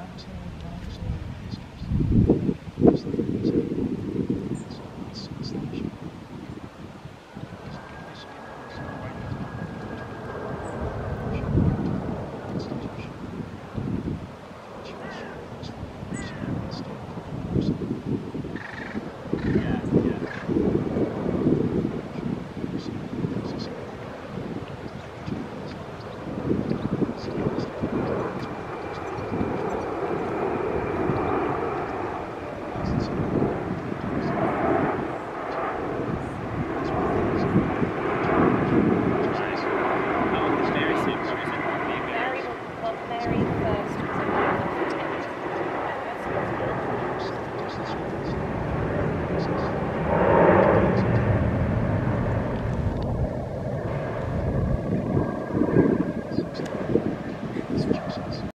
watching, watching. Jesus.